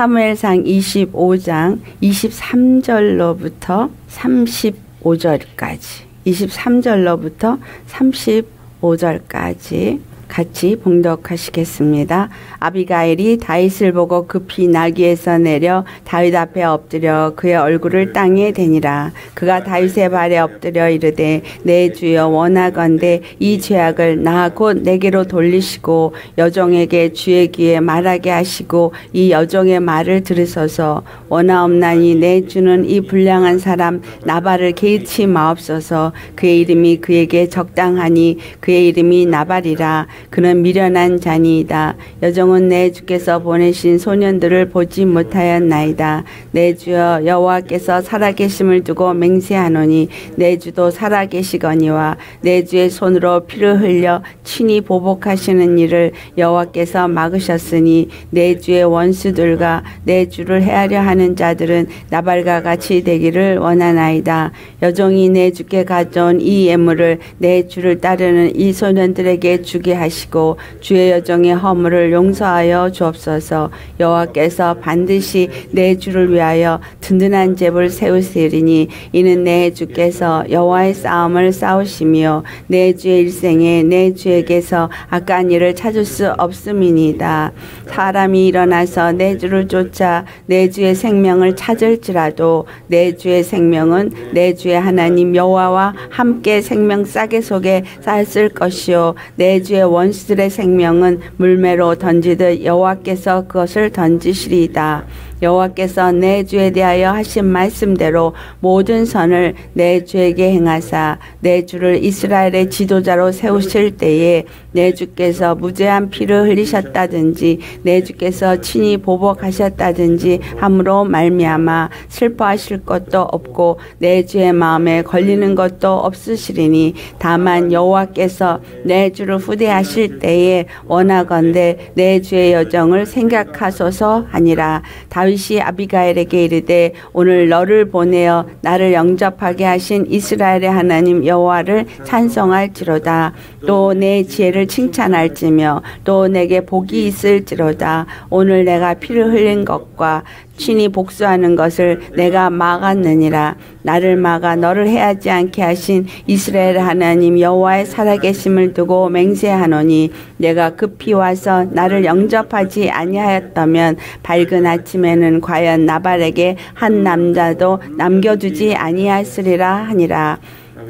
사무엘상 25장 23절로부터 35절까지. 23절로부터 35절까지 같이 봉독하시겠습니다. 아비가일이 다윗을 보고 급히 나귀에서 내려 다윗 앞에 엎드려 그의 얼굴을 땅에 대니라. 그가 다윗의 발에 엎드려 이르되 내 주여 원하건대 이 죄악을 나 곧 내게로 돌리시고 여종에게 주의 귀에 말하게 하시고 이 여종의 말을 들으소서. 원하옵나니 내 주는 이 불량한 사람 나발을 개의치 마옵소서. 그의 이름이 그에게 적당하니 그의 이름이 나발이라 그는 미련한 자니이다. 여종은 내 주께서 보내신 소년들을 보지 못하였나이다. 내 주여 여호와께서 살아계심을 두고 맹세하노니 내 주도 살아계시거니와 내 주의 손으로 피를 흘려 친히 보복하시는 일을 여호와께서 막으셨으니 내 주의 원수들과 내 주를 헤아려 하는 자들은 나발과 같이 되기를 원하나이다. 여종이 내 주께 가져온 이 예물을 내 주를 따르는 이 소년들에게 주게 하시 하시고 주의 여정의 허물을 용서하여 주옵소서. 여호와께서 반드시 내 주를 위하여 든든한 집을 세우시리니 이는 내 주께서 여호와의 싸움을 싸우시며 내 주의 일생에 내 주에게서 악한 일을 찾을 수 없음이니이다. 사람이 일어나서 내 주를 쫓아 내 주의 생명을 찾을지라도 내 주의 생명은 내 주의 하나님 여호와와 함께 생명 싸게 속에 쌓였을 것이요. 내 주의 원 원수들의 생명은 물매로 던지듯 여호와께서 그것을 던지시리이다. 여호와께서 내 주에 대하여 하신 말씀대로 모든 선을 내 주에게 행하사 내 주를 이스라엘의 지도자로 세우실 때에 내 주께서 무죄한 피를 흘리셨다든지 내 주께서 친히 보복하셨다든지 함으로 말미암아 슬퍼하실 것도 없고 내 주의 마음에 걸리는 것도 없으시리니 다만 여호와께서 내 주를 후대하실 때에 원하건대 내 주의 여정을 생각하소서 하니라. 다윗 다윗이 아비가엘에게 이르되 오늘 너를 보내어 나를 영접하게 하신 이스라엘의 하나님 여호와를 찬송할지로다. 또 내 지혜를 칭찬할지며 또 내게 복이 있을지로다. 오늘 내가 피를 흘린 것과 친히 복수하는 것을 내가 막았느니라. 나를 막아 너를 해하지 않게 하신 이스라엘 하나님 여호와의 살아계심을 두고 맹세하노니 내가 급히 와서 나를 영접하지 아니하였다면 밝은 아침에는 과연 나발에게 한 남자도 남겨두지 아니하였으리라 하니라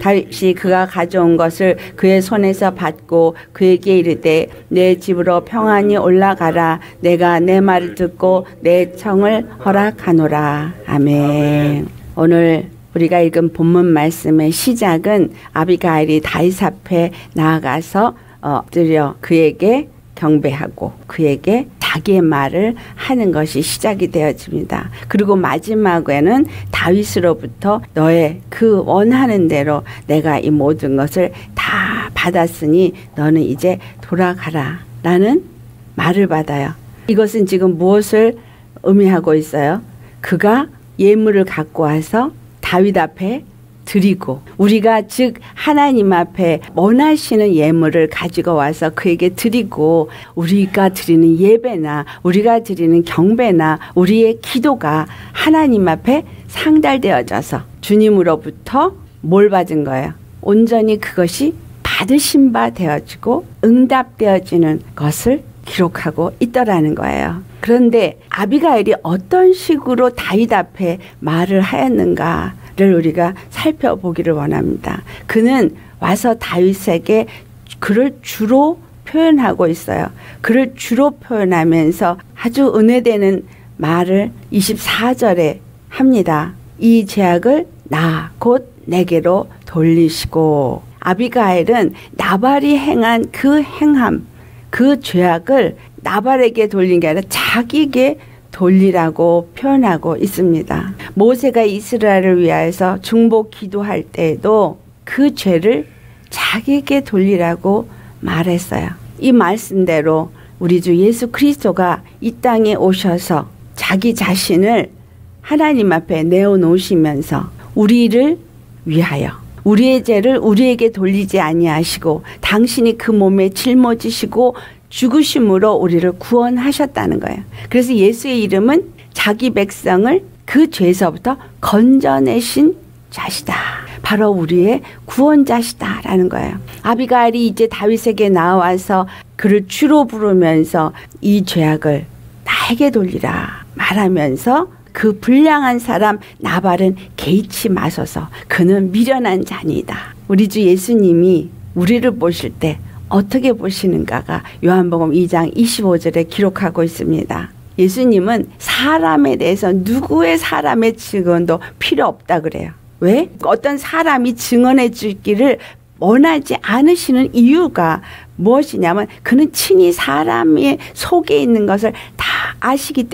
다윗이 그가 가져온 것을 그의 손에서 받고 그에게 이르되 내 집으로 평안히 올라가라. 내가 내 말을 듣고 내 청을 허락하노라. 아멘. 오늘 우리가 읽은 본문 말씀의 시작은 아비가일이 다윗 앞에 나아가서 엎드려 그에게 경배하고 그에게 자기의 말을 하는 것이 시작이 되어집니다. 그리고 마지막에는 다윗으로부터 너의 그 원하는 대로 내가 이 모든 것을 다 받았으니 너는 이제 돌아가라 라는 말을 받아요. 이것은 지금 무엇을 의미하고 있어요? 그가 예물을 갖고 와서 다윗 앞에 드리고 우리가 즉 하나님 앞에 원하시는 예물을 가지고 와서 그에게 드리고 우리가 드리는 예배나 우리가 드리는 경배나 우리의 기도가 하나님 앞에 상달되어져서 주님으로부터 뭘 받은 거예요. 온전히 그것이 받으신 바 되어지고 응답되어지는 것을 기록하고 있더라는 거예요. 그런데 아비가일이 어떤 식으로 다윗 앞에 말을 하였는가 를 우리가 살펴보기를 원합니다. 그는 와서 다윗에게 그를 주로 표현하고 있어요. 그를 주로 표현하면서 아주 은혜되는 말을 24절에 합니다. 이 제약을 나 곧 내게로 돌리시고 아비가엘은 나발이 행한 그 행함 그 죄악을 나발에게 돌린 게 아니라 자기에게 돌리라고 표현하고 있습니다. 모세가 이스라엘을 위하여서 중복 기도할 때에도 그 죄를 자기에게 돌리라고 말했어요. 이 말씀대로 우리 주 예수 그리스도가 이 땅에 오셔서 자기 자신을 하나님 앞에 내어놓으시면서 우리를 위하여 우리의 죄를 우리에게 돌리지 아니하시고 당신이 그 몸에 짊어지시고 죽으심으로 우리를 구원하셨다는 거예요. 그래서 예수의 이름은 자기 백성을 그 죄에서부터 건져내신 자시다. 바로 우리의 구원자시다라는 거예요. 아비가일이 이제 다윗에게 나와서 그를 주로 부르면서 이 죄악을 나에게 돌리라 말하면서 그 불량한 사람 나발은 개의치 마소서 그는 미련한 자니다. 우리 주 예수님이 우리를 보실 때 어떻게 보시는가가 요한복음 2장 25절에 기록하고 있습니다. 예수님은 사람에 대해서 누구의 사람의 증언도 필요 없다 그래요. 왜? 어떤 사람이 증언해 주기를 원하지 않으시는 이유가 무엇이냐면 그는 친히 사람의 속에 있는 것을 다 아시기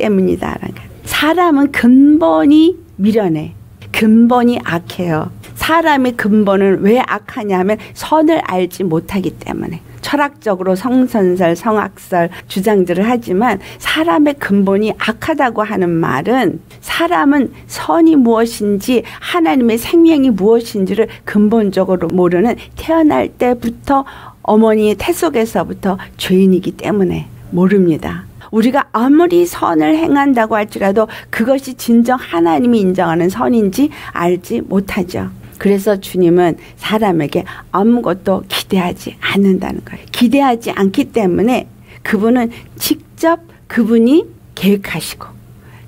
거예요. 사람은 근본이 미련해. 근본이 악해요. 사람의 근본은 왜 악하냐 하면 선을 알지 못하기 때문에. 철학적으로 성선설, 성악설 주장들을 하지만 사람의 근본이 악하다고 하는 말은 사람은 선이 무엇인지 하나님의 생명이 무엇인지를 근본적으로 모르는 태어날 때부터 어머니의 태 속에서부터 죄인이기 때문에 모릅니다. 우리가 아무리 선을 행한다고 할지라도 그것이 진정 하나님이 인정하는 선인지 알지 못하죠. 그래서 주님은 사람에게 아무것도 기대하지 않는다는 거예요. 기대하지 않기 때문에 그분은 직접 그분이 계획하시고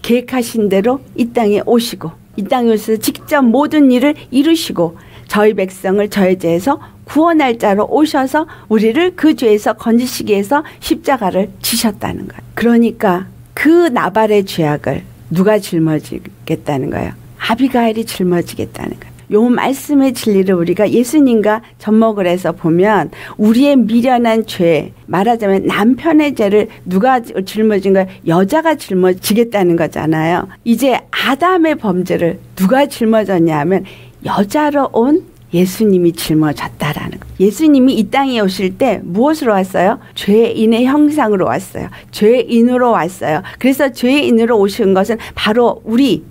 계획하신 대로 이 땅에 오시고 이 땅에 오셔서 직접 모든 일을 이루시고 저희 백성을 저의 죄에서 구원할 자로 오셔서 우리를 그 죄에서 건지시기 위해서 십자가를 지셨다는 거예요. 그러니까 그 나발의 죄악을 누가 짊어지겠다는 거예요. 아비가일이 짊어지겠다는 거예요. 요 말씀의 진리를 우리가 예수님과 접목을 해서 보면 우리의 미련한 죄 말하자면 남편의 죄를 누가 짊어진 거예요? 여자가 짊어지겠다는 거잖아요. 이제 아담의 범죄를 누가 짊어졌냐 하면 여자로 온 예수님이 짊어졌다라는 거. 예수님이 이 땅에 오실 때 무엇으로 왔어요? 죄인의 형상으로 왔어요. 죄인으로 왔어요. 그래서 죄인으로 오신 것은 바로 우리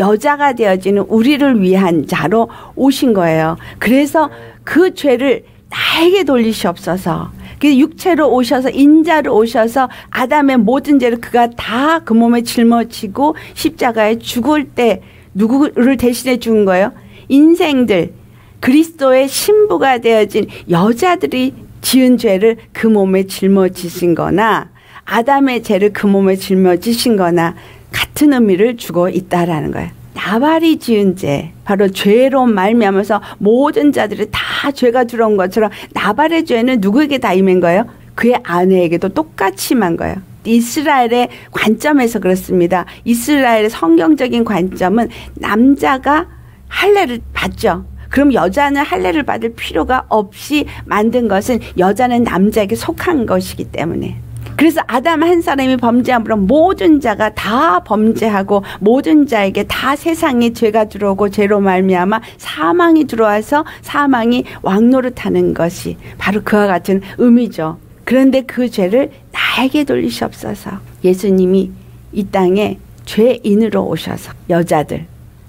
여자가 되어지는 우리를 위한 자로 오신 거예요. 그래서 그 죄를 나에게 돌리시옵소서. 그 육체로 오셔서 인자로 오셔서 아담의 모든 죄를 그가 다 그 몸에 짊어지고 십자가에 죽을 때 누구를 대신해 죽은 거예요? 인생들 그리스도의 신부가 되어진 여자들이 지은 죄를 그 몸에 짊어지신 거나 아담의 죄를 그 몸에 짊어지신 거나 같은 의미를 주고 있다라는 거예요. 나발이 지은 죄, 바로 죄로 말미암아서 모든 자들이 다 죄가 들어온 것처럼 나발의 죄는 누구에게 다 임한 거예요? 그의 아내에게도 똑같이 만 거예요. 이스라엘의 관점에서 그렇습니다. 이스라엘의 성경적인 관점은 남자가 할례를 받죠. 그럼 여자는 할례를 받을 필요가 없이 만든 것은 여자는 남자에게 속한 것이기 때문에 그래서 아담 한 사람이 범죄함으로 모든 자가 다 범죄하고 모든 자에게 다 세상에 죄가 들어오고 죄로 말미암아 사망이 들어와서 사망이 왕노릇하는 것이 바로 그와 같은 의미죠. 그런데 그 죄를 나에게 돌리시옵소서. 예수님이 이 땅에 죄인으로 오셔서 여자들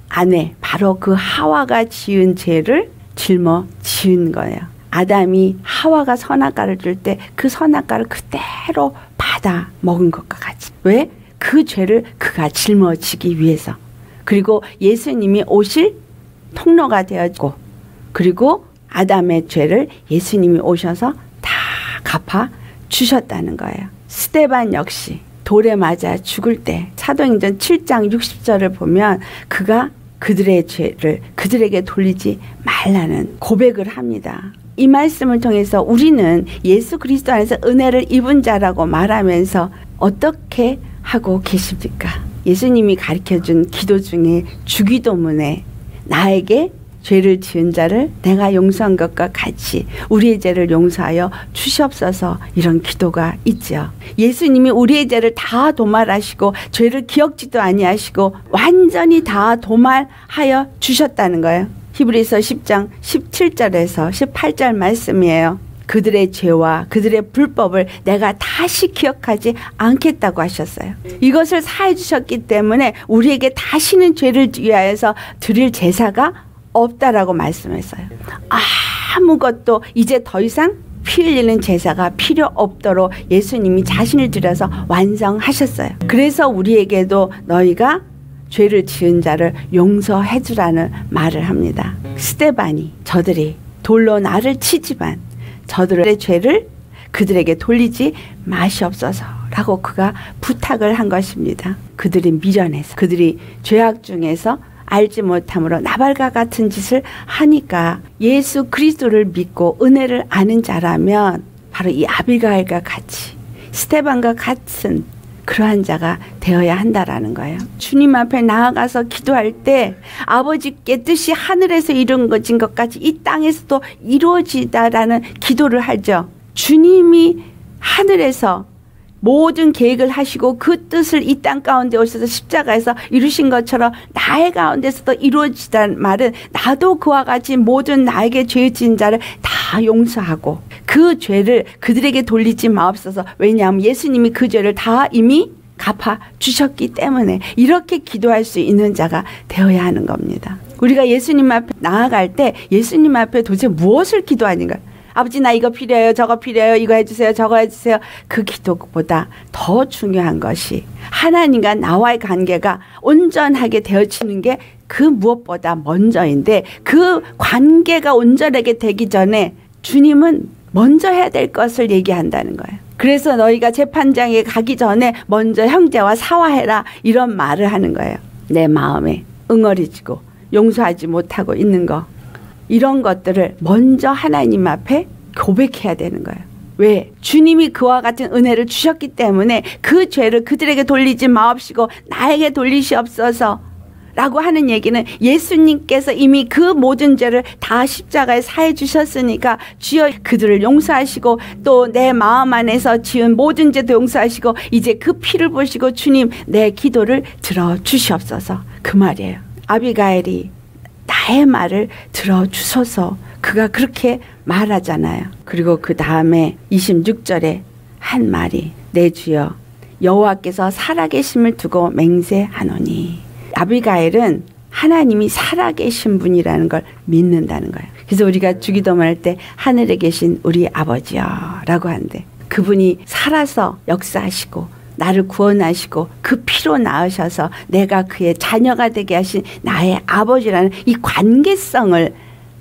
아내 바로 그 하와가 지은 죄를 짊어 지은 거예요. 아담이 하와가 선악과를 줄 때 그 선악과를 그대로 받아 먹은 것과 같이. 왜? 그 죄를 그가 짊어지기 위해서. 그리고 예수님이 오실 통로가 되었고, 그리고 아담의 죄를 예수님이 오셔서 다 갚아 주셨다는 거예요. 스테반 역시 돌에 맞아 죽을 때 사도행전 7장 60절을 보면 그가 그들의 죄를 그들에게 돌리지 말라는 고백을 합니다. 이 말씀을 통해서 우리는 예수 그리스도 안에서 은혜를 입은 자라고 말하면서 어떻게 하고 계십니까? 예수님이 가르쳐 준 기도 중에 주기도문에 나에게 죄를 지은 자를 내가 용서한 것과 같이 우리의 죄를 용서하여 주시옵소서 이런 기도가 있죠. 예수님이 우리의 죄를 다 도말하시고 죄를 기억지도 아니하시고 완전히 다 도말하여 주셨다는 거예요. 히브리서 10장 17절에서 18절 말씀이에요. 그들의 죄와 그들의 불법을 내가 다시 기억하지 않겠다고 하셨어요. 이것을 사해 주셨기 때문에 우리에게 다시는 죄를 위하여서 드릴 제사가 없다라고 말씀했어요. 아무것도 이제 더 이상 피 흘리는 제사가 필요 없도록 예수님이 자신을 들여서 완성하셨어요. 그래서 우리에게도 너희가 죄를 지은 자를 용서해 주라는 말을 합니다. 스테반이 저들이 돌로 나를 치지만 저들의 죄를 그들에게 돌리지 마시옵소서 라고 그가 부탁을 한 것입니다. 그들이 미련해서 그들이 죄악 중에서 알지 못함으로 나발과 같은 짓을 하니까 예수 그리스도를 믿고 은혜를 아는 자라면 바로 이 아비가일과 같이 스테반과 같은 그러한 자가 되어야 한다라는 거예요. 주님 앞에 나아가서 기도할 때 아버지께 뜻이 하늘에서 이루어진 것까지 이 땅에서도 이루어지다라는 기도를 하죠. 주님이 하늘에서 모든 계획을 하시고 그 뜻을 이 땅 가운데 오셔서 십자가에서 이루신 것처럼 나의 가운데서도 이루어지다는 말은 나도 그와 같이 모든 나에게 죄 지은 자를 다 용서하고 그 죄를 그들에게 돌리지 마옵소서. 왜냐하면 예수님이 그 죄를 다 이미 갚아 주셨기 때문에 이렇게 기도할 수 있는 자가 되어야 하는 겁니다. 우리가 예수님 앞에 나아갈 때 예수님 앞에 도대체 무엇을 기도하는가? 아버지 나 이거 필요해요. 저거 필요해요. 이거 해주세요. 저거 해주세요. 그 기도보다 더 중요한 것이 하나님과 나와의 관계가 온전하게 되어지는 게 그 무엇보다 먼저인데 그 관계가 온전하게 되기 전에 주님은 먼저 해야 될 것을 얘기한다는 거예요. 그래서 너희가 재판장에 가기 전에 먼저 형제와 사화해라 이런 말을 하는 거예요. 내 마음에 응어리지고 용서하지 못하고 있는 거 이런 것들을 먼저 하나님 앞에 고백해야 되는 거예요. 왜? 주님이 그와 같은 은혜를 주셨기 때문에 그 죄를 그들에게 돌리지 마옵시고 나에게 돌리시옵소서. 라고 하는 얘기는 예수님께서 이미 그 모든 죄를 다 십자가에 사해 주셨으니까 주여 그들을 용서하시고 또 내 마음 안에서 지은 모든 죄도 용서하시고 이제 그 피를 보시고 주님 내 기도를 들어 주시옵소서. 그 말이에요. 아비가엘이 나의 말을 들어 주소서 그가 그렇게 말하잖아요. 그리고 그 다음에 26절에 한 말이 내 주여 여호와께서 살아계심을 두고 맹세하노니 아비가엘은 하나님이 살아계신 분이라는 걸 믿는다는 거예요. 그래서 우리가 주기도문 할 때 하늘에 계신 우리 아버지요 라고 하는데 그분이 살아서 역사하시고 나를 구원하시고 그 피로 나으셔서 내가 그의 자녀가 되게 하신 나의 아버지라는 이 관계성을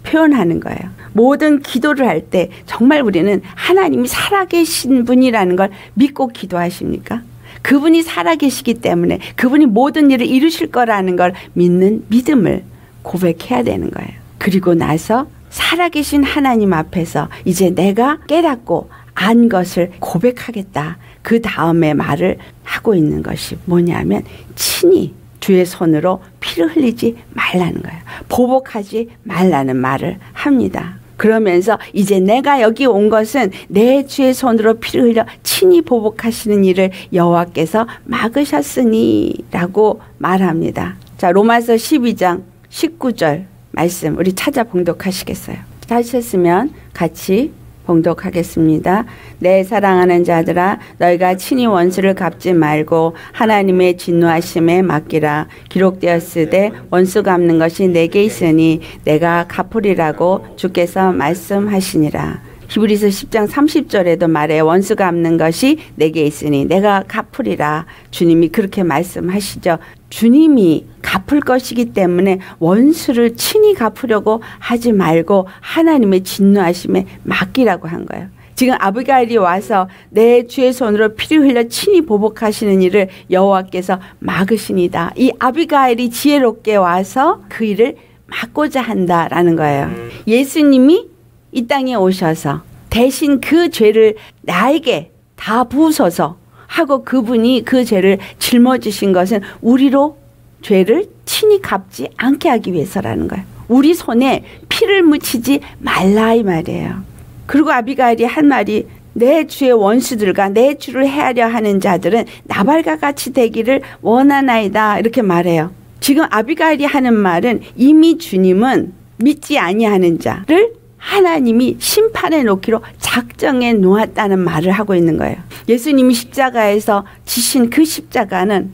표현하는 거예요. 모든 기도를 할 때 정말 우리는 하나님이 살아계신 분이라는 걸 믿고 기도하십니까? 그분이 살아계시기 때문에 그분이 모든 일을 이루실 거라는 걸 믿는 믿음을 고백해야 되는 거예요. 그리고 나서 살아계신 하나님 앞에서 이제 내가 깨닫고 안 것을 고백하겠다. 그 다음에 말을 하고 있는 것이 뭐냐면 친히 주의 손으로 피를 흘리지 말라는 거예요. 보복하지 말라는 말을 합니다. 그러면서 이제 내가 여기 온 것은 내 주의 손으로 피를 흘려 친히 보복하시는 일을 여호와께서 막으셨으니라고 말합니다. 자, 로마서 12장 19절 말씀 우리 찾아 봉독하시겠어요? 하셨으면 같이 봉독하겠습니다. 내 사랑하는 자들아 너희가 친히 원수를 갚지 말고 하나님의 진노하심에 맡기라 기록되었으되 원수 갚는 것이 내게 있으니 내가 갚으리라고 주께서 말씀하시니라. 히브리서 10장 30절에도 말해 원수 갚는 것이 내게 있으니 내가 갚으리라. 주님이 그렇게 말씀하시죠. 주님이 갚을 것이기 때문에 원수를 친히 갚으려고 하지 말고 하나님의 진노하심에 맡기라고 한 거예요. 지금 아비가일이 와서 내 주의 손으로 피를 흘려 친히 보복하시는 일을 여호와께서 막으시니다. 이 아비가일이 지혜롭게 와서 그 일을 막고자 한다라는 거예요. 예수님이 이 땅에 오셔서 대신 그 죄를 나에게 다 부으소서 하고 그분이 그 죄를 짊어지신 것은 우리로 죄를 친히 갚지 않게 하기 위해서라는 거예요. 우리 손에 피를 묻히지 말라 이 말이에요. 그리고 아비가일이 한 말이 내 주의 원수들과 내 주를 헤아려 하는 자들은 나발과 같이 되기를 원하나이다 이렇게 말해요. 지금 아비가일이 하는 말은 이미 주님은 믿지 아니하는 자를 하나님이 심판해 놓기로 작정해 놓았다는 말을 하고 있는 거예요. 예수님이 십자가에서 지신 그 십자가는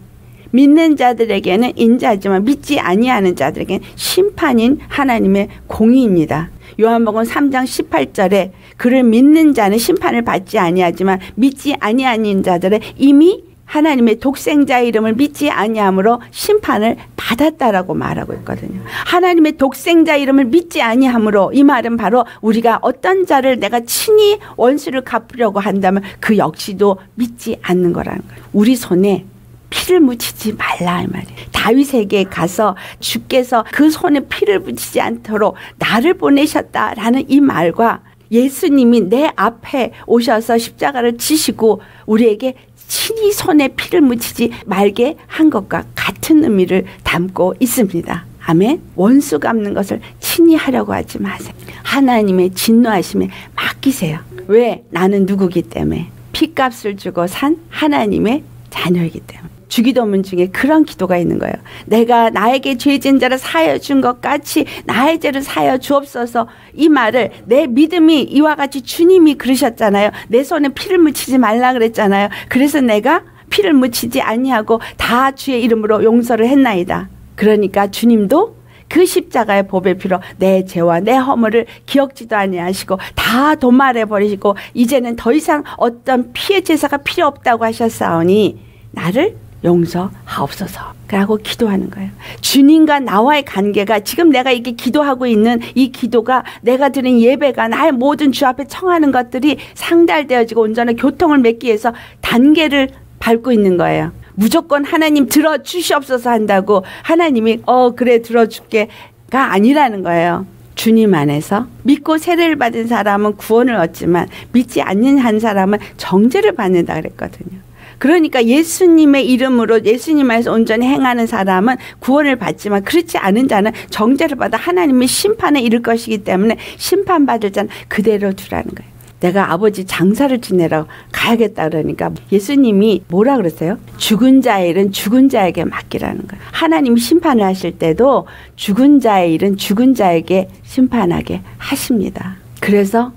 믿는 자들에게는 인자지만 믿지 아니하는 자들에게는 심판인 하나님의 공의입니다. 요한복음 3장 18절에 그를 믿는 자는 심판을 받지 아니하지만 믿지 아니하는 자들은 이미 하나님의 독생자 이름을 믿지 아니함으로 심판을 받았다라고 말하고 있거든요. 하나님의 독생자 이름을 믿지 아니함으로 이 말은 바로 우리가 어떤 자를 내가 친히 원수를 갚으려고 한다면 그 역시도 믿지 않는 거라는 거예요. 우리 손에 피를 묻히지 말라 이 말이에요. 다윗에게 가서 주께서 그 손에 피를 묻히지 않도록 나를 보내셨다라는 이 말과 예수님이 내 앞에 오셔서 십자가를 지시고 우리에게 친히 손에 피를 묻히지 말게 한 것과 같은 의미를 담고 있습니다. 아멘. 원수 갚는 것을 친히 하려고 하지 마세요. 하나님의 진노하심에 맡기세요. 왜? 나는 누구기 때문에. 피값을 주고 산 하나님의 자녀이기 때문에. 주기도문 중에 그런 기도가 있는 거예요. 내가 나에게 죄진 자를 사여 준 것 같이 나의 죄를 사여 주옵소서. 이 말을 내 믿음이 이와 같이 주님이 그러셨잖아요. 내 손에 피를 묻히지 말라 그랬잖아요. 그래서 내가 피를 묻히지 아니하고 다 주의 이름으로 용서를 했나이다. 그러니까 주님도 그 십자가의 보배 피로 내 죄와 내 허물을 기억지도 아니하시고 다 도말해 버리시고 이제는 더 이상 어떤 피해 제사가 필요 없다고 하셨사오니 나를 용서하옵소서. 라고 기도하는 거예요. 주님과 나와의 관계가 지금 내가 이게 기도하고 있는 이 기도가 내가 드린 예배가 나의 모든 주 앞에 청하는 것들이 상달되어지고 온전한 교통을 맺기 위해서 단계를 밟고 있는 거예요. 무조건 하나님 들어 주시옵소서 한다고 하나님이 어 그래 들어줄게가 아니라는 거예요. 주님 안에서 믿고 세례를 받은 사람은 구원을 얻지만 믿지 않는 한 사람은 정죄를 받는다 그랬거든요. 그러니까 예수님의 이름으로 예수님 안에서 온전히 행하는 사람은 구원을 받지만 그렇지 않은 자는 정죄를 받아 하나님의 심판에 이를 것이기 때문에 심판받을 자는 그대로 두라는 거예요. 내가 아버지 장사를 지내러 가야겠다 그러니까 예수님이 뭐라 그러세요? 죽은 자의 일은 죽은 자에게 맡기라는 거예요. 하나님 심판을 하실 때도 죽은 자의 일은 죽은 자에게 심판하게 하십니다. 그래서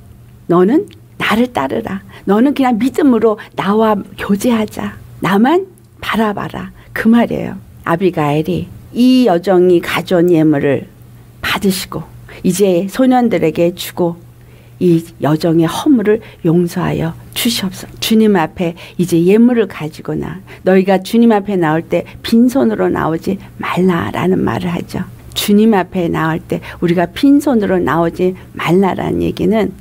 너는 나를 따르라. 너는 그냥 믿음으로 나와 교제하자. 나만 바라봐라. 그 말이에요. 아비가엘이 이 여정이 가져온 예물을 받으시고 이제 소년들에게 주고 이 여정의 허물을 용서하여 주시옵소서. 주님 앞에 이제 예물을 가지고 나. 너희가 주님 앞에 나올 때 빈손으로 나오지 말라라는 말을 하죠. 주님 앞에 나올 때 우리가 빈손으로 나오지 말라라는 얘기는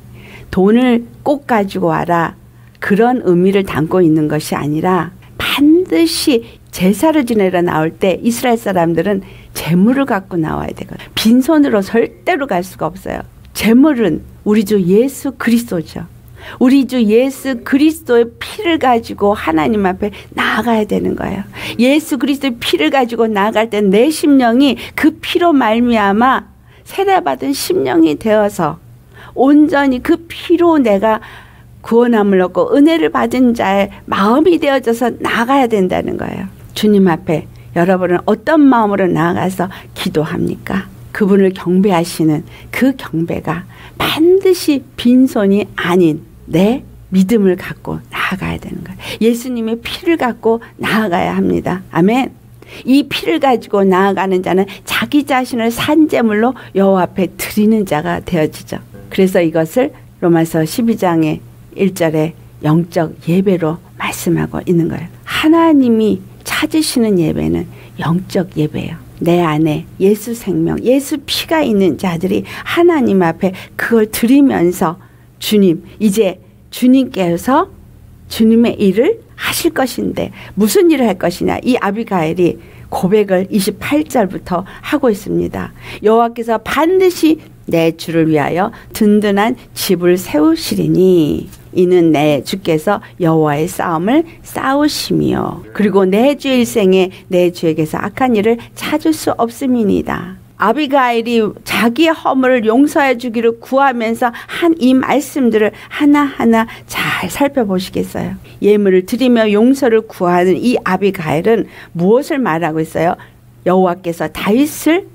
돈을 꼭 가지고 와라. 그런 의미를 담고 있는 것이 아니라 반드시 제사를 지내러 나올 때 이스라엘 사람들은 재물을 갖고 나와야 되거든요. 빈손으로 절대로 갈 수가 없어요. 재물은 우리 주 예수 그리스도죠. 우리 주 예수 그리스도의 피를 가지고 하나님 앞에 나아가야 되는 거예요. 예수 그리스도의 피를 가지고 나아갈 때 내 심령이 그 피로 말미암아 세례받은 심령이 되어서 온전히 그 피로 내가 구원함을 얻고 은혜를 받은 자의 마음이 되어져서 나가야 된다는 거예요. 주님 앞에 여러분은 어떤 마음으로 나아가서 기도합니까? 그분을 경배하시는 그 경배가 반드시 빈손이 아닌 내 믿음을 갖고 나아가야 되는 거예요. 예수님의 피를 갖고 나아가야 합니다. 아멘. 이 피를 가지고 나아가는 자는 자기 자신을 산재물로 여호와 앞에 드리는 자가 되어지죠. 그래서 이것을 로마서 12장의 1절에 영적 예배로 말씀하고 있는 거예요. 하나님이 찾으시는 예배는 영적 예배예요. 내 안에 예수 생명, 예수 피가 있는 자들이 하나님 앞에 그걸 드리면서 주님, 이제 주님께서 주님의 일을 하실 것인데 무슨 일을 할 것이냐. 이 아비가엘이 고백을 28절부터 하고 있습니다. 여호와께서 반드시 내 주를 위하여 든든한 집을 세우시리니 이는 내 주께서 여호와의 싸움을 싸우시며 그리고 내 주 일생에 내 주에게서 악한 일을 찾을 수 없음이니이다. 아비가일이 자기의 허물을 용서해 주기를 구하면서 한 이 말씀들을 하나하나 잘 살펴보시겠어요. 예물을 드리며 용서를 구하는 이 아비가일은 무엇을 말하고 있어요? 여호와께서 다윗을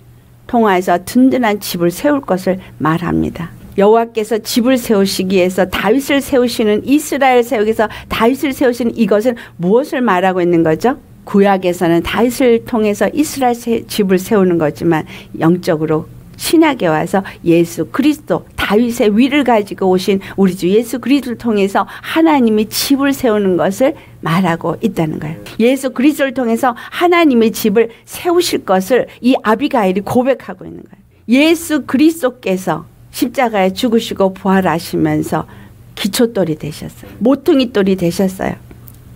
통하여서 든든한 집을 세울 것을 말합니다. 여호와께서 집을 세우시기 위해서 다윗을 세우시는 이스라엘 세우기에서 다윗을 세우시는 이것은 무엇을 말하고 있는 거죠? 구약에서는 다윗을 통해서 이스라엘 집을 세우는 거지만 영적으로 신약에 와서 예수 그리스도 다윗의 위를 가지고 오신 우리 주 예수 그리스도를 통해서 하나님의 집을 세우는 것을 말하고 있다는 거예요. 예수 그리스도를 통해서 하나님의 집을 세우실 것을 이 아비가일이 고백하고 있는 거예요. 예수 그리스도께서 십자가에 죽으시고 부활하시면서 기초돌이 되셨어요. 모퉁이 돌이 되셨어요.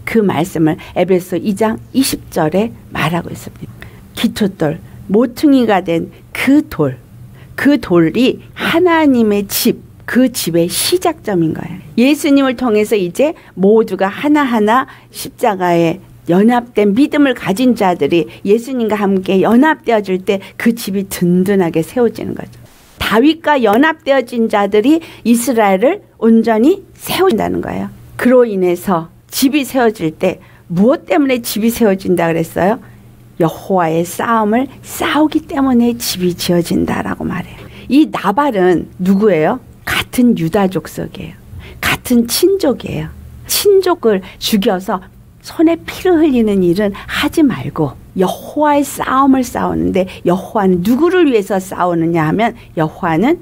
그 말씀을 에베소 2장 20절에 말하고 있습니다. 기초돌, 모퉁이가 된 그 돌, 그 돌이 하나님의 집, 그 집의 시작점인 거예요. 예수님을 통해서 이제 모두가 하나하나 십자가에 연합된 믿음을 가진 자들이 예수님과 함께 연합되어질 때 그 집이 든든하게 세워지는 거죠. 다윗과 연합되어진 자들이 이스라엘을 온전히 세운다는 거예요. 그로 인해서 집이 세워질 때 무엇 때문에 집이 세워진다 그랬어요? 여호와의 싸움을 싸우기 때문에 집이 지어진다라고 말해요. 이 나발은 누구예요? 같은 유다 족 속이에요. 같은 친족이에요. 친족을 죽여서 손에 피를 흘리는 일은 하지 말고 여호와의 싸움을 싸우는데 여호와는 누구를 위해서 싸우느냐 하면 여호와는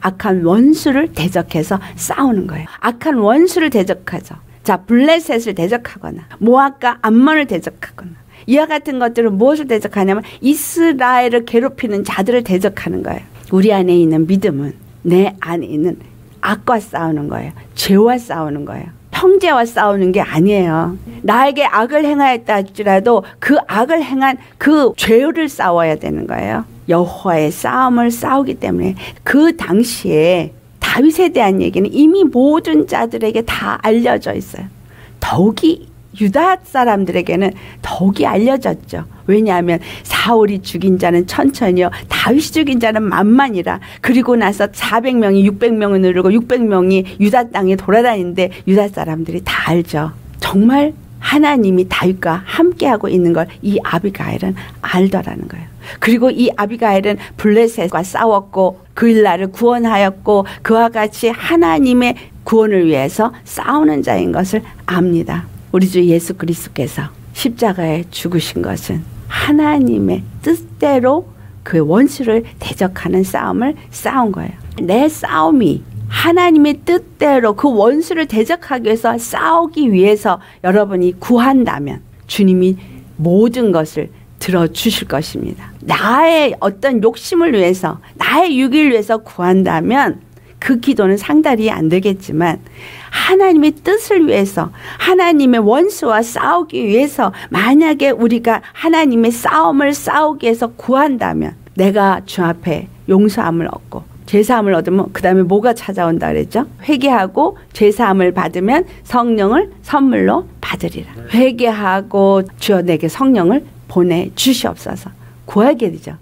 악한 원수를 대적해서 싸우는 거예요. 악한 원수를 대적하죠. 자, 블레셋을 대적하거나 모압과 암몬을 대적하거나 이와 같은 것들은 무엇을 대적하냐면 이스라엘을 괴롭히는 자들을 대적하는 거예요. 우리 안에 있는 믿음은 내 안에 있는 악과 싸우는 거예요. 죄와 싸우는 거예요. 형제와 싸우는 게 아니에요. 나에게 악을 행하였다 할지라도 그 악을 행한 그 죄를 싸워야 되는 거예요. 여호와의 싸움을 싸우기 때문에 그 당시에 다윗에 대한 얘기는 이미 모든 자들에게 다 알려져 있어요. 더욱이 유다 사람들에게는 더욱이 알려졌죠. 왜냐하면 사울이 죽인 자는 천천히요. 다윗이 죽인 자는 만만이라. 그리고 나서 400명이 600명을 누르고 600명이 유다 땅에 돌아다니는데 유다 사람들이 다 알죠. 정말 하나님이 다윗과 함께하고 있는 걸 이 아비가일은 알더라는 거예요. 그리고 이 아비가일은 블레셋과 싸웠고 그 일날을 구원하였고 그와 같이 하나님의 구원을 위해서 싸우는 자인 것을 압니다. 우리 주 예수 그리스도께서 십자가에 죽으신 것은 하나님의 뜻대로 그 원수를 대적하는 싸움을 싸운 거예요. 내 싸움이 하나님의 뜻대로 그 원수를 대적하기 위해서 싸우기 위해서 여러분이 구한다면 주님이 모든 것을 들어주실 것입니다. 나의 어떤 욕심을 위해서, 나의 유기를 위해서 구한다면 그 기도는 상달이 안 되겠지만 하나님의 뜻을 위해서 하나님의 원수와 싸우기 위해서 만약에 우리가 하나님의 싸움을 싸우기 위해서 구한다면 내가 주 앞에 용서함을 얻고 제사함을 얻으면 그 다음에 뭐가 찾아온다 그랬죠? 회개하고 제사함을 받으면 성령을 선물로 받으리라. 회개하고 주여 내게 성령을 보내 주시옵소서. 구하게 되죠.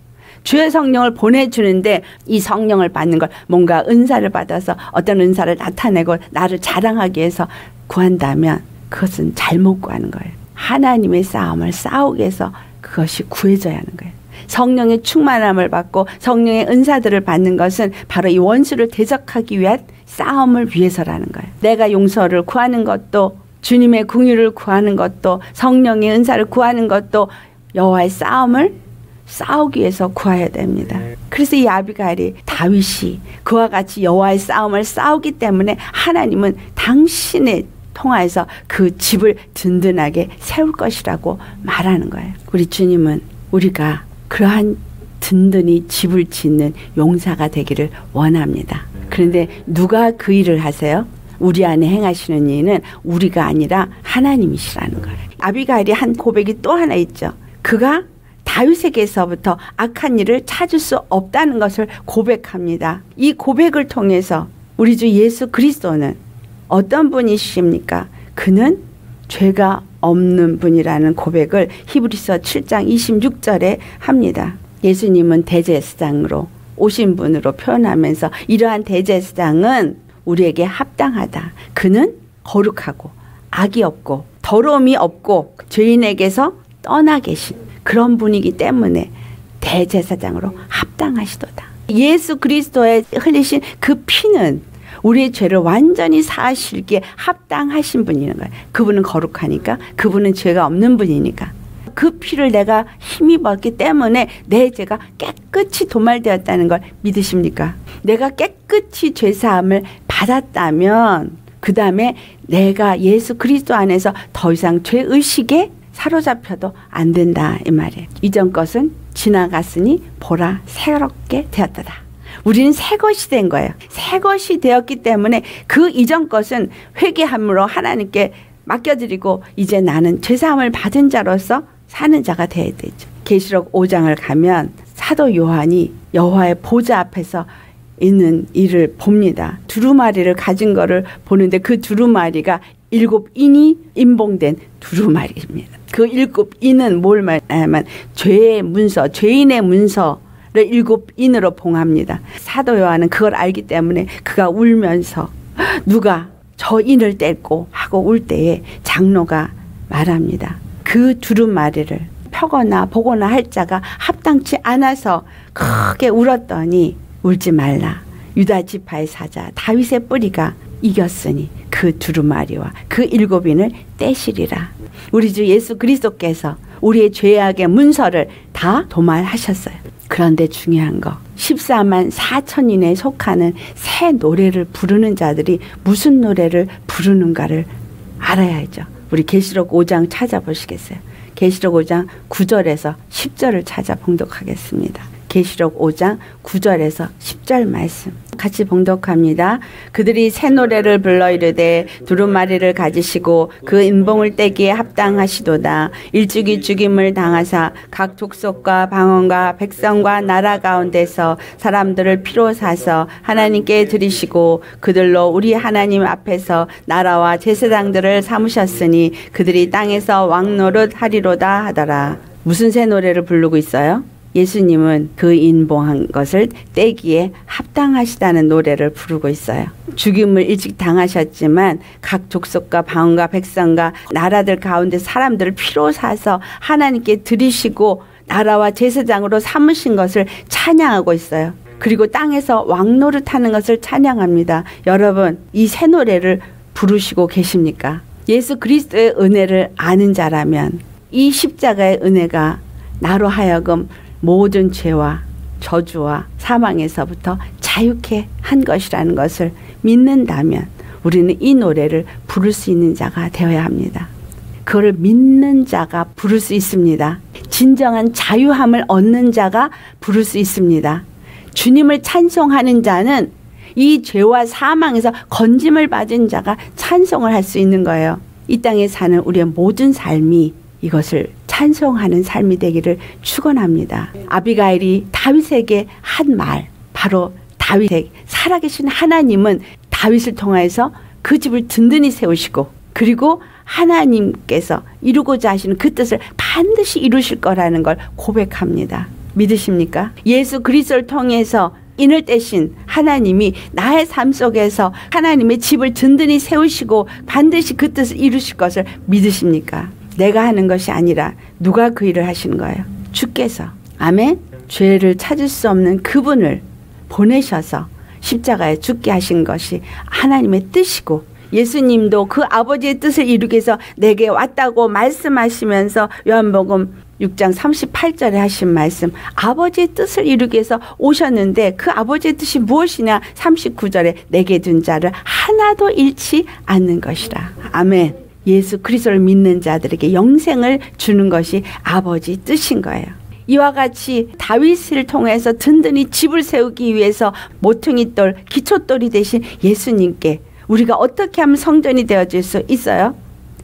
주의 성령을 보내주는데 이 성령을 받는 걸 뭔가 은사를 받아서 어떤 은사를 나타내고 나를 자랑하기 위해서 구한다면 그것은 잘못 구하는 거예요. 하나님의 싸움을 싸우기 위해서 그것이 구해져야 하는 거예요. 성령의 충만함을 받고 성령의 은사들을 받는 것은 바로 이 원수를 대적하기 위한 싸움을 위해서라는 거예요. 내가 용서를 구하는 것도 주님의 궁유를 구하는 것도 성령의 은사를 구하는 것도 여호와의 싸움을 싸우기 위해서 구해야 됩니다. 그래서 이 아비가일이 다윗이 그와 같이 여호와의 싸움을 싸우기 때문에 하나님은 당신의 통하여서 그 집을 든든하게 세울 것이라고 말하는 거예요. 우리 주님은 우리가 그러한 든든히 집을 짓는 용사가 되기를 원합니다. 그런데 누가 그 일을 하세요? 우리 안에 행하시는 일은 우리가 아니라 하나님이시라는 거예요. 아비가일이 한 고백이 또 하나 있죠. 그가 다윗에게서부터 악한 일을 찾을 수 없다는 것을 고백합니다. 이 고백을 통해서 우리 주 예수 그리스도는 어떤 분이십니까? 그는 죄가 없는 분이라는 고백을 히브리서 7장 26절에 합니다. 예수님은 대제사장으로 오신 분으로 표현하면서 이러한 대제사장은 우리에게 합당하다. 그는 거룩하고 악이 없고 더러움이 없고 죄인에게서 떠나 계신 그런 분이기 때문에 대제사장으로 합당하시도다. 예수 그리스도의 흘리신 그 피는 우리의 죄를 완전히 사하실기에 합당하신 분이는 거예요. 그분은 거룩하니까, 그분은 죄가 없는 분이니까. 그 피를 내가 힘입었기 때문에 내 죄가 깨끗이 도말되었다는 걸 믿으십니까? 내가 깨끗이 죄사함을 받았다면 그 다음에 내가 예수 그리스도 안에서 더 이상 죄의식에 사로잡혀도 안 된다 이 말이에요. 이전 것은 지나갔으니 보라 새롭게 되었다. 우리는 새 것이 된 거예요. 새 것이 되었기 때문에 그 이전 것은 회개함으로 하나님께 맡겨드리고 이제 나는 죄사함을 받은 자로서 사는 자가 되어야 되죠. 계시록 5장을 가면 사도 요한이 여호와의 보좌 앞에서 있는 일을 봅니다. 두루마리를 가진 거를 보는데 그 두루마리가 일곱 인이 임봉된 두루마리입니다. 그 일곱 인은 뭘 말하면 죄의 문서, 죄인의 문서 를 일곱 인으로 봉합니다. 사도 요한은 그걸 알기 때문에 그가 울면서 누가 저 인을 뗄고 하고 울 때에 장로가 말합니다. 그 두루마리를 펴거나 보거나 할 자가 합당치 않아서 크게 울었더니 울지 말라. 유다 지파의 사자 다윗의 뿌리가 이겼으니 그 두루마리와 그 일곱인을 떼시리라. 우리 주 예수 그리스도께서 우리의 죄악의 문서를 다 도말하셨어요. 그런데 중요한 거 14만 4천인에 속하는 새 노래를 부르는 자들이 무슨 노래를 부르는가를 알아야죠. 우리 계시록 5장 찾아보시겠어요? 계시록 5장 9절에서 10절을 찾아 봉독하겠습니다. 계시록 5장 9절에서 10절 말씀. 같이 봉독합니다. 그들이 새 노래를 불러 이르되 두루마리를 가지시고 그 인봉을 떼기에 합당하시도다. 일주기 죽임을 당하사 각 족속과 방언과 백성과 나라 가운데서 사람들을 피로 사서 하나님께 드리시고 그들로 우리 하나님 앞에서 나라와 제사장들을 삼으셨으니 그들이 땅에서 왕노릇 하리로다 하더라. 무슨 새 노래를 부르고 있어요? 예수님은 그 인봉한 것을 떼기에 합당하시다는 노래를 부르고 있어요. 죽임을 일찍 당하셨지만 각 족속과 방언과 백성과 나라들 가운데 사람들을 피로 사서 하나님께 드리시고 나라와 제사장으로 삼으신 것을 찬양하고 있어요. 그리고 땅에서 왕노릇 하는 것을 찬양합니다. 여러분, 이 새 노래를 부르시고 계십니까? 예수 그리스도의 은혜를 아는 자라면 이 십자가의 은혜가 나로 하여금 모든 죄와 저주와 사망에서부터 자유케 한 것이라는 것을 믿는다면 우리는 이 노래를 부를 수 있는 자가 되어야 합니다. 그걸 믿는 자가 부를 수 있습니다. 진정한 자유함을 얻는 자가 부를 수 있습니다. 주님을 찬송하는 자는 이 죄와 사망에서 건짐을 받은 자가 찬송을 할 수 있는 거예요. 이 땅에 사는 우리의 모든 삶이 이것을 찬송하는 삶이 되기를 축원합니다. 아비가일이 다윗에게 한 말 바로 다윗에게 살아계신 하나님은 다윗을 통해서 그 집을 든든히 세우시고 그리고 하나님께서 이루고자 하시는 그 뜻을 반드시 이루실 거라는 걸 고백합니다. 믿으십니까? 예수 그리스도를 통해서 인을 떼신 하나님이 나의 삶 속에서 하나님의 집을 든든히 세우시고 반드시 그 뜻을 이루실 것을 믿으십니까? 내가 하는 것이 아니라 누가 그 일을 하시는 거예요? 주께서. 아멘. 죄를 찾을 수 없는 그분을 보내셔서 십자가에 죽게 하신 것이 하나님의 뜻이고 예수님도 그 아버지의 뜻을 이루기 위해서 내게 왔다고 말씀하시면서 요한복음 6장 38절에 하신 말씀 아버지의 뜻을 이루기 위해서 오셨는데 그 아버지의 뜻이 무엇이냐 39절에 내게 둔 자를 하나도 잃지 않는 것이라 아멘 예수 그리스도를 믿는 자들에게 영생을 주는 것이 아버지 뜻인 거예요. 이와 같이 다윗을 통해서 든든히 집을 세우기 위해서 모퉁이돌, 기초돌이 되신 예수님께 우리가 어떻게 하면 성전이 되어질 수 있어요?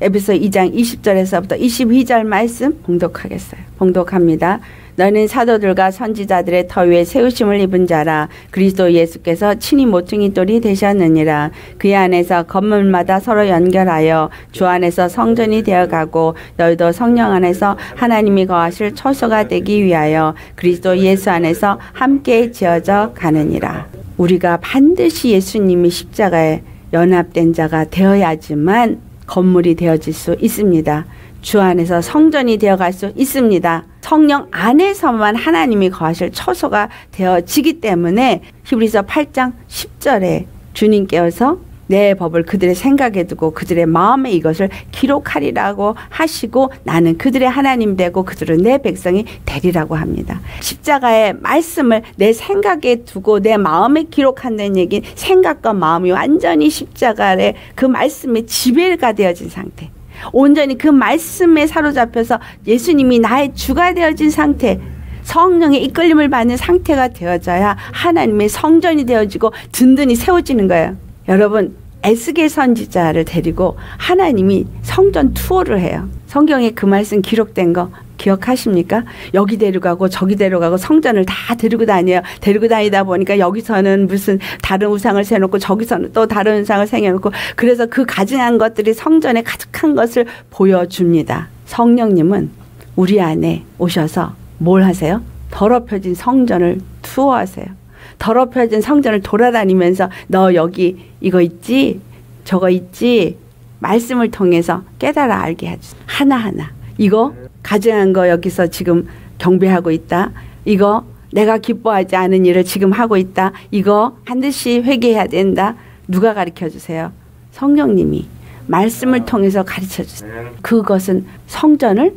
에베소 2장 20절에서부터 22절 말씀 봉독하겠어요. 봉독합니다. 너는 사도들과 선지자들의 터 위에 세우심을 입은 자라. 그리스도 예수께서 친히 모퉁이 돌이 되셨느니라. 그 안에서 건물마다 서로 연결하여 주 안에서 성전이 되어가고 너희도 성령 안에서 하나님이 거하실 처소가 되기 위하여 그리스도 예수 안에서 함께 지어져 가느니라. 우리가 반드시 예수님이 십자가에 연합된 자가 되어야지만 건물이 되어질 수 있습니다. 주 안에서 성전이 되어갈 수 있습니다. 성령 안에서만 하나님이 거하실 처소가 되어지기 때문에 히브리서 8장 10절에 주님께서 내 법을 그들의 생각에 두고 그들의 마음에 이것을 기록하리라고 하시고 나는 그들의 하나님 되고 그들은 내 백성이 되리라고 합니다. 십자가의 말씀을 내 생각에 두고 내 마음에 기록한다는 얘기는 생각과 마음이 완전히 십자가의 그 말씀에 지배가 되어진 상태. 온전히 그 말씀에 사로잡혀서 예수님이 나의 주가 되어진 상태. 성령의 이끌림을 받는 상태가 되어져야 하나님의 성전이 되어지고 든든히 세워지는 거예요. 여러분 에스겔 선지자를 데리고 하나님이 성전 투어를 해요. 성경에 그 말씀 기록된 거 기억하십니까? 여기 데려가고 저기 데려가고 성전을 다 데리고 다녀요. 데리고 다니다 보니까 여기서는 무슨 다른 우상을 세놓고 저기서는 또 다른 우상을 생겨놓고 그래서 그 가증한 것들이 성전에 가득한 것을 보여줍니다. 성령님은 우리 안에 오셔서 뭘 하세요? 더럽혀진 성전을 투어하세요. 더럽혀진 성전을 돌아다니면서 너 여기 이거 있지? 저거 있지? 말씀을 통해서 깨달아 알게 하죠. 하나하나. 이거 가증한 거 여기서 지금 경배하고 있다. 이거 내가 기뻐하지 않은 일을 지금 하고 있다. 이거 반드시 회개해야 된다. 누가 가르쳐 주세요? 성령님이 말씀을 통해서 가르쳐 주세요. 그것은 성전을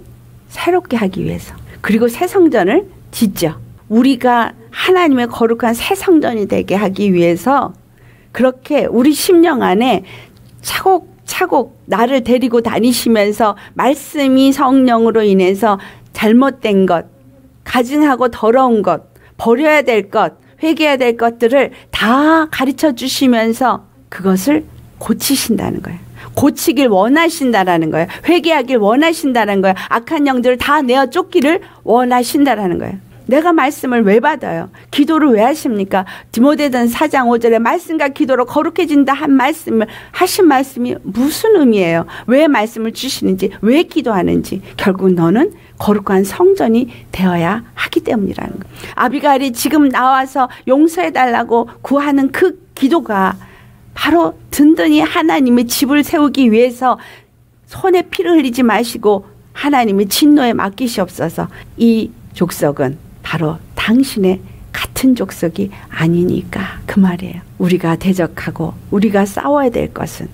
새롭게 하기 위해서. 그리고 새 성전을 짓죠. 우리가 하나님의 거룩한 새 성전이 되게 하기 위해서 그렇게 우리 심령 안에 차곡차곡 나를 데리고 다니시면서 말씀이 성령으로 인해서 잘못된 것, 가증하고 더러운 것, 버려야 될 것, 회개해야 될 것들을 다 가르쳐 주시면서 그것을 고치신다는 거예요. 고치길 원하신다라는 거예요. 회개하길 원하신다는 거예요. 악한 영들을 다 내어 쫓기를 원하신다라는 거예요. 내가 말씀을 왜 받아요? 기도를 왜 하십니까? 디모데전 4장 5절에 말씀과 기도로 거룩해진다 한 말씀을 하신 말씀이 무슨 의미예요? 왜 말씀을 주시는지, 왜 기도하는지 결국 너는 거룩한 성전이 되어야 하기 때문이라는 거예요. 아비가일이 지금 나와서 용서해 달라고 구하는 그 기도가 바로 든든히 하나님의 집을 세우기 위해서 손에 피를 흘리지 마시고 하나님의 진노에 맡기시옵소서. 이 족속은 바로 당신의 같은 족속이 아니니까 그 말이에요. 우리가 대적하고 우리가 싸워야 될 것은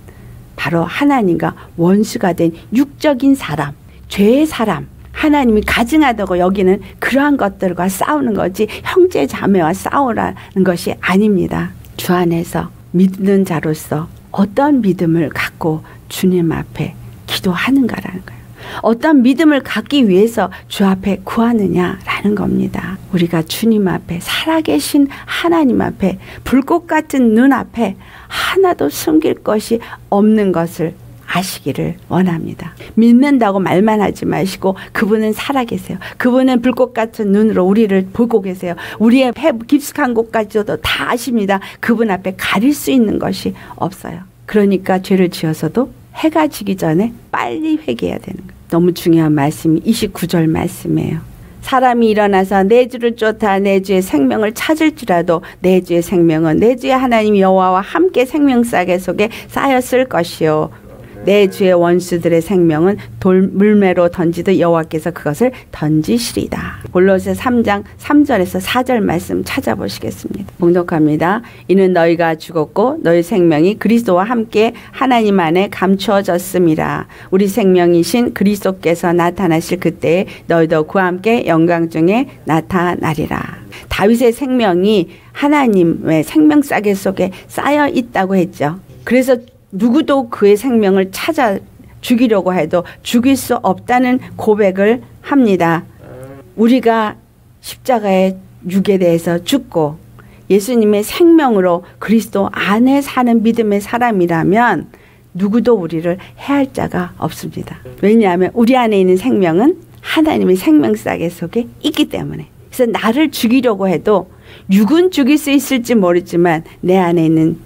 바로 하나님과 원수가 된 육적인 사람, 죄의 사람, 하나님이 가증하다고 여기는 그러한 것들과 싸우는 거지 형제 자매와 싸우라는 것이 아닙니다. 주 안에서 믿는 자로서 어떤 믿음을 갖고 주님 앞에 기도하는가라는 거예요. 어떤 믿음을 갖기 위해서 주 앞에 구하느냐라는 겁니다. 우리가 주님 앞에 살아계신 하나님 앞에 불꽃 같은 눈 앞에 하나도 숨길 것이 없는 것을 아시기를 원합니다. 믿는다고 말만 하지 마시고 그분은 살아계세요. 그분은 불꽃 같은 눈으로 우리를 보고 계세요. 우리의 깊숙한 곳까지도 다 아십니다. 그분 앞에 가릴 수 있는 것이 없어요. 그러니까 죄를 지어서도 해가 지기 전에 빨리 회개해야 되는 거예요. 너무 중요한 말씀이 29절 말씀이에요. 사람이 일어나서 내 주를 쫓아 내 주의 생명을 찾을지라도 내 주의 생명은 내 주의 하나님 여호와와 함께 생명싸개 속에 쌓였을 것이요 내 주의 원수들의 생명은 돌 물매로 던지듯 여호와께서 그것을 던지시리다. 골로새 3장 3절에서 4절 말씀 찾아보시겠습니다. 봉독합니다. 이는 너희가 죽었고 너희 생명이 그리스도와 함께 하나님 안에 감추어졌습니다. 우리 생명이신 그리스도께서 나타나실 그때에 너희도 그와 함께 영광 중에 나타나리라. 다윗의 생명이 하나님의 생명싸개 속에 쌓여 있다고 했죠. 그래서 누구도 그의 생명을 찾아 죽이려고 해도 죽일 수 없다는 고백을 합니다. 우리가 십자가의 육에 대해서 죽고 예수님의 생명으로 그리스도 안에 사는 믿음의 사람이라면 누구도 우리를 해할 자가 없습니다. 왜냐하면 우리 안에 있는 생명은 하나님의 생명싸개 속에 있기 때문에. 그래서 나를 죽이려고 해도 육은 죽일 수 있을지 모르지만 내 안에 있는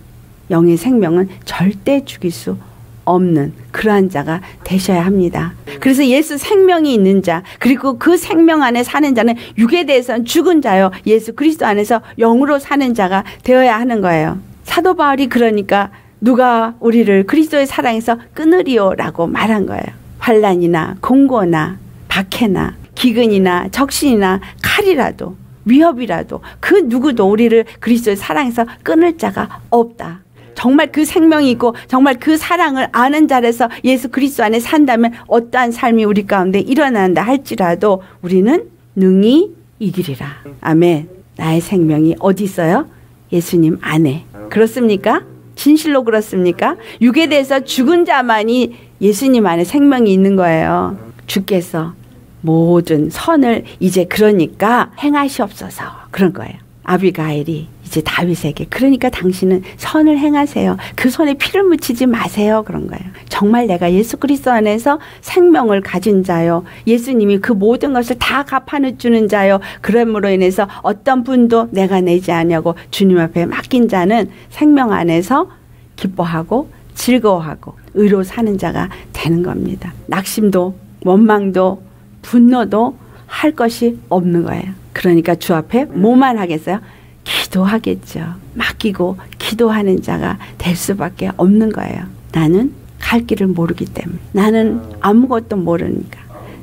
영의 생명은 절대 죽일 수 없는 그러한 자가 되셔야 합니다. 그래서 예수 생명이 있는 자, 그리고 그 생명 안에 사는 자는 육에 대해서는 죽은 자요. 예수 그리스도 안에서 영으로 사는 자가 되어야 하는 거예요. 사도 바울이 그러니까 누가 우리를 그리스도의 사랑에서 끊으리오라고 말한 거예요. 환란이나 공고나 박해나 기근이나 적신이나 칼이라도 위협이라도 그 누구도 우리를 그리스도의 사랑에서 끊을 자가 없다. 정말 그 생명이 있고 정말 그 사랑을 아는 자에서 예수 그리스도 안에 산다면 어떠한 삶이 우리 가운데 일어난다 할지라도 우리는 능히 이기리라. 아멘. 나의 생명이 어디 있어요? 예수님 안에. 그렇습니까? 진실로 그렇습니까? 육에 대해서 죽은 자만이 예수님 안에 생명이 있는 거예요. 주께서 모든 선을 이제 그러니까 행하시옵소서 그런 거예요. 아비가일이 이제 다윗에게 그러니까 당신은 선을 행하세요. 그 손에 피를 묻히지 마세요. 그런 거예요. 정말 내가 예수 그리스도 안에서 생명을 가진 자요. 예수님이 그 모든 것을 다 갚아는 주는 자요. 그러므로 인해서 어떤 분도 내가 내지 않냐고 주님 앞에 맡긴 자는 생명 안에서 기뻐하고 즐거워하고 의로 사는 자가 되는 겁니다. 낙심도 원망도 분노도 할 것이 없는 거예요. 그러니까 주 앞에 뭐만 하겠어요? 기도하겠죠. 맡기고 기도하는 자가 될 수밖에 없는 거예요. 나는 갈 길을 모르기 때문에. 나는 아무것도 모르니까.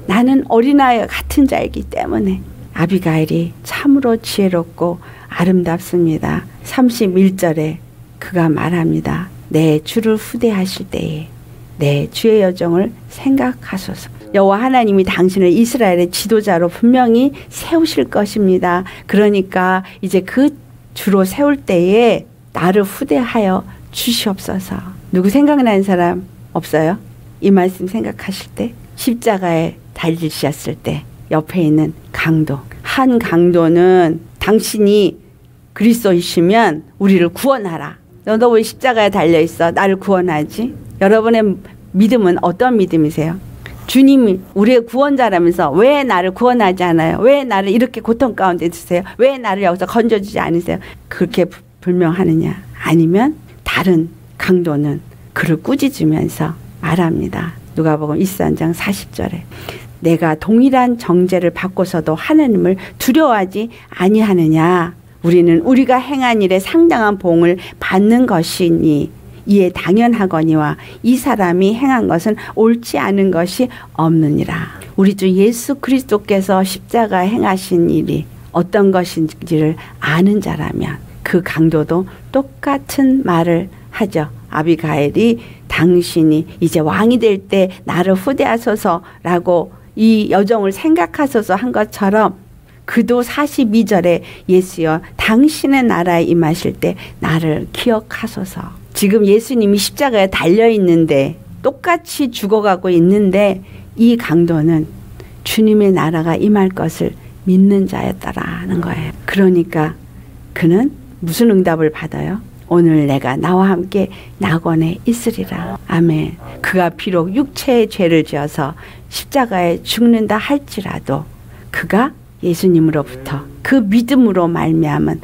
나는 어린아이 같은 자이기 때문에. 아비가일이 참으로 지혜롭고 아름답습니다. 31절에 그가 말합니다. 내 주를 후대하실 때에 내 주의 여정을 생각하소서. 여호와 하나님이 당신을 이스라엘의 지도자로 분명히 세우실 것입니다. 그러니까 이제 그 주로 세울 때에 나를 후대하여 주시옵소서. 누구 생각나는 사람 없어요? 이 말씀 생각하실 때 십자가에 달리셨을 때 옆에 있는 강도 한 강도는 당신이 그리스도이시면 우리를 구원하라. 너도 왜 십자가에 달려 있어? 나를 구원하지? 여러분의 믿음은 어떤 믿음이세요? 주님이 우리의 구원자라면서 왜 나를 구원하지 않아요? 왜 나를 이렇게 고통 가운데 두세요? 왜 나를 여기서 건져주지 않으세요? 그렇게 불명하느냐? 아니면 다른 강도는 그를 꾸짖으면서 말합니다. 누가복음 23장 40절에 내가 동일한 정죄를 받고서도 하나님을 두려워하지 아니하느냐? 우리는 우리가 행한 일에 상당한 봉을 받는 것이니 이에 당연하거니와 이 사람이 행한 것은 옳지 않은 것이 없느니라. 우리 주 예수 그리스도께서 십자가 행하신 일이 어떤 것인지를 아는 자라면 그 강도도 똑같은 말을 하죠. 아비가엘이 당신이 이제 왕이 될 때 나를 후대하소서라고 이 여정을 생각하소서 한 것처럼 그도 42절에 예수여 당신의 나라에 임하실 때 나를 기억하소서 지금 예수님이 십자가에 달려 있는데 똑같이 죽어가고 있는데 이 강도는 주님의 나라가 임할 것을 믿는 자였다라는 거예요. 그러니까 그는 무슨 응답을 받아요? 오늘 내가 나와 함께 낙원에 있으리라. 아멘. 그가 비록 육체의 죄를 지어서 십자가에 죽는다 할지라도 그가 예수님으로부터 그 믿음으로 말미암은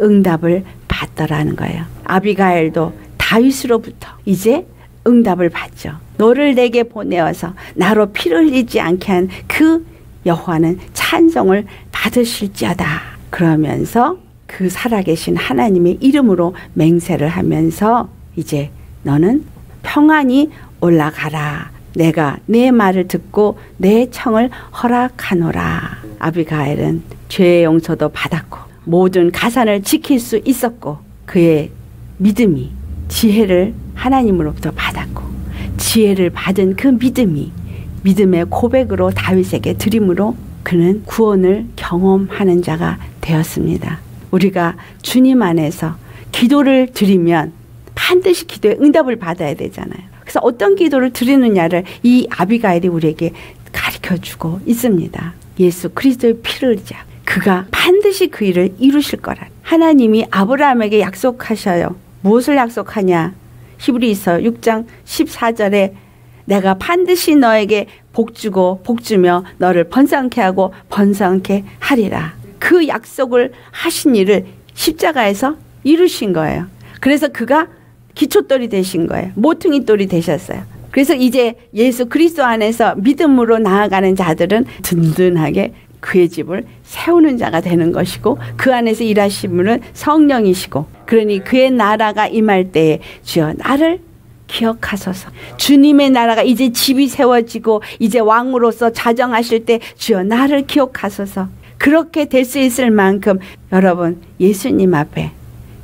응답을 받더라는 거예요. 아비가엘도 다윗으로부터 이제 응답을 받죠. 너를 내게 보내어서 나로 피를 흘리지 않게 한 그 여호와는 찬성을 받으실지어다. 그러면서 그 살아계신 하나님의 이름으로 맹세를 하면서 이제 너는 평안히 올라가라. 내가 내 말을 듣고 내 청을 허락하노라. 아비가엘은 죄의 용서도 받았고 모든 가산을 지킬 수 있었고 그의 믿음이 지혜를 하나님으로부터 받았고 지혜를 받은 그 믿음이 믿음의 고백으로 다윗에게 드림으로 그는 구원을 경험하는 자가 되었습니다. 우리가 주님 안에서 기도를 드리면 반드시 기도에 응답을 받아야 되잖아요. 그래서 어떤 기도를 드리느냐를 이 아비가일이 우리에게 가르쳐 주고 있습니다. 예수 그리스도의 피를 자 그가 반드시 그 일을 이루실 거라. 하나님이 아브라함에게 약속하셔요. 무엇을 약속하냐? 히브리서 6장 14절에 내가 반드시 너에게 복 주고 복 주며 너를 번성케 하고 번성케 하리라. 그 약속을 하신 일을 십자가에서 이루신 거예요. 그래서 그가 기초돌이 되신 거예요. 모퉁이 돌이 되셨어요. 그래서 이제 예수 그리스도 안에서 믿음으로 나아가는 자들은 든든하게 그의 집을 세우는 자가 되는 것이고 그 안에서 일하시는 분은 성령이시고 그러니 그의 나라가 임할 때에 주여 나를 기억하소서. 주님의 나라가 이제 집이 세워지고 이제 왕으로서 자정하실 때 주여 나를 기억하소서. 그렇게 될 수 있을 만큼 여러분 예수님 앞에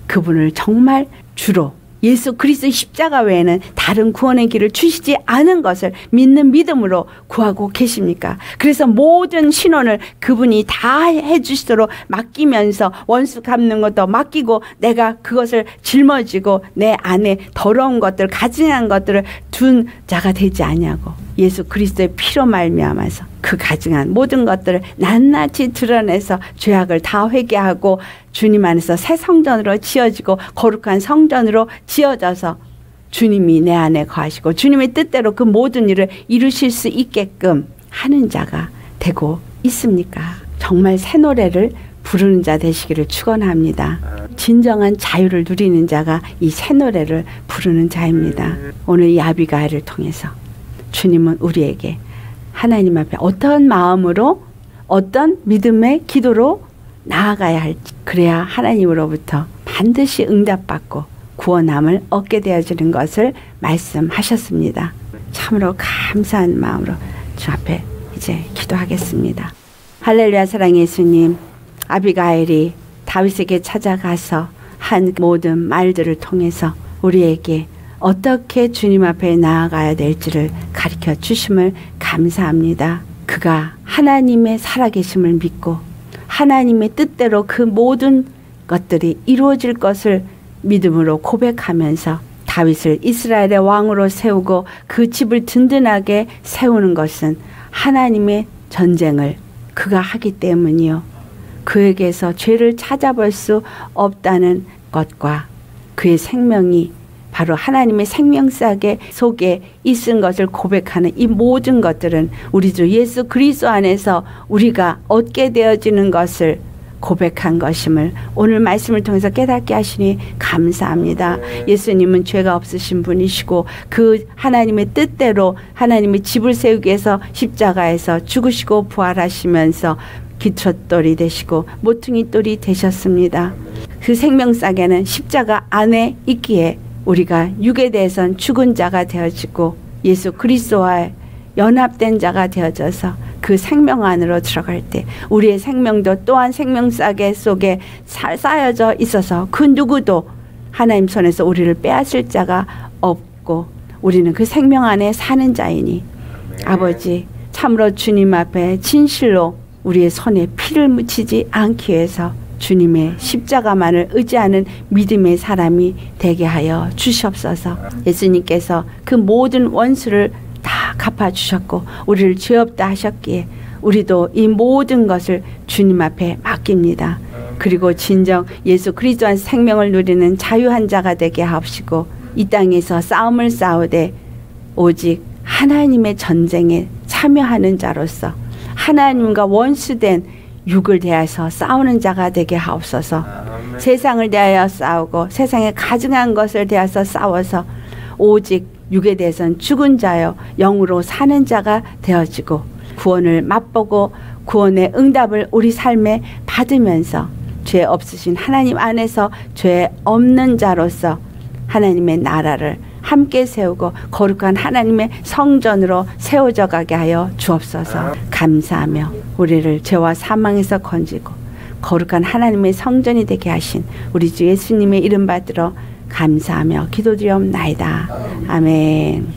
그분을 정말 주로 예수 그리스도 십자가 외에는 다른 구원의 길을 주시지 않은 것을 믿는 믿음으로 구하고 계십니까? 그래서 모든 신원을 그분이 다 해주시도록 맡기면서 원수 갚는 것도 맡기고 내가 그것을 짊어지고 내 안에 더러운 것들 가증한 것들을 둔 자가 되지 아니하고 예수 그리스도의 피로 말미암아서 그 가증한 모든 것들을 낱낱이 드러내서 죄악을 다 회개하고 주님 안에서 새 성전으로 지어지고 거룩한 성전으로 지어져서 주님이 내 안에 거하시고 주님의 뜻대로 그 모든 일을 이루실 수 있게끔 하는 자가 되고 있습니까? 정말 새 노래를 부르는 자 되시기를 축원합니다. 진정한 자유를 누리는 자가 이 새 노래를 부르는 자입니다. 오늘 이 아비가일을 통해서 주님은 우리에게 하나님 앞에 어떤 마음으로 어떤 믿음의 기도로 나아가야 할지 그래야 하나님으로부터 반드시 응답받고 구원함을 얻게 되어지는 것을 말씀하셨습니다. 참으로 감사한 마음으로 주 앞에 이제 기도하겠습니다. 할렐루야 사랑의 예수님 아비가엘이 다윗에게 찾아가서 한 모든 말들을 통해서 우리에게 어떻게 주님 앞에 나아가야 될지를 가르쳐 주심을 감사합니다. 그가 하나님의 살아계심을 믿고 하나님의 뜻대로 그 모든 것들이 이루어질 것을 믿음으로 고백하면서 다윗을 이스라엘의 왕으로 세우고 그 집을 든든하게 세우는 것은 하나님의 전쟁을 그가 하기 때문이요. 그에게서 죄를 찾아볼 수 없다는 것과 그의 생명이 바로 하나님의 생명사계 속에 있은 것을 고백하는 이 모든 것들은 우리 주 예수 그리스도 안에서 우리가 얻게 되어지는 것을 고백한 것임을 오늘 말씀을 통해서 깨닫게 하시니 감사합니다. 예수님은 죄가 없으신 분이시고 그 하나님의 뜻대로 하나님의 집을 세우기 위해서 십자가에서 죽으시고 부활하시면서 기초돌이 되시고 모퉁이 돌이 되셨습니다. 그 생명싸개는 십자가 안에 있기에 우리가 육에 대해선 죽은 자가 되어지고 예수 그리스도와 연합된 자가 되어져서 그 생명 안으로 들어갈 때 우리의 생명도 또한 생명싸개 속에 쌓여져 있어서 그 누구도 하나님 손에서 우리를 빼앗을 자가 없고 우리는 그 생명 안에 사는 자이니 아버지 참으로 주님 앞에 진실로 우리의 손에 피를 묻히지 않기 위해서 주님의 십자가만을 의지하는 믿음의 사람이 되게 하여 주시옵소서. 예수님께서 그 모든 원수를 다 갚아 주셨고 우리를 죄 없다 하셨기에 우리도 이 모든 것을 주님 앞에 맡깁니다. 그리고 진정 예수 그리스도 안 생명을 누리는 자유한 자가 되게 하옵시고 이 땅에서 싸움을 싸우되 오직 하나님의 전쟁에 참여하는 자로서 하나님과 원수된 육을 대하여서 싸우는 자가 되게 하옵소서. 아멘. 세상을 대하여 싸우고 세상에 가증한 것을 대하여서 싸워서 오직 육에 대해서는 죽은 자여 영으로 사는 자가 되어지고 구원을 맛보고 구원의 응답을 우리 삶에 받으면서 죄 없으신 하나님 안에서 죄 없는 자로서 하나님의 나라를 함께 세우고 거룩한 하나님의 성전으로 세워져 가게 하여 주옵소서 감사하며 우리를 죄와 사망에서 건지고 거룩한 하나님의 성전이 되게 하신 우리 주 예수님의 이름 받들어 감사하며 기도드리옵나이다. 아멘.